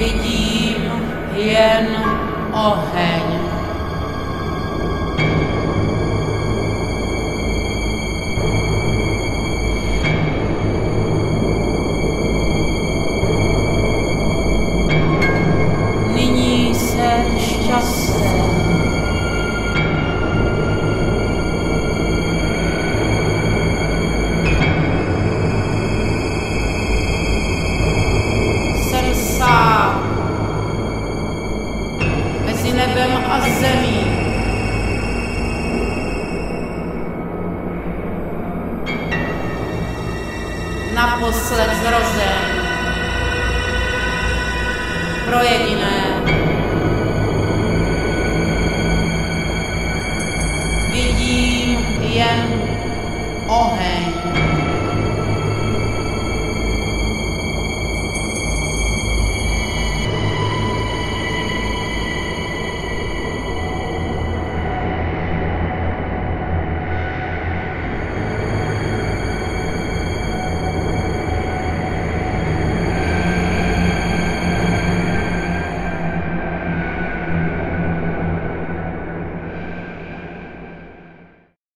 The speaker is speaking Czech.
vidím jen oheň. nebem a zemí. Naposled zrozen pro jediné. Vidím jen oheň.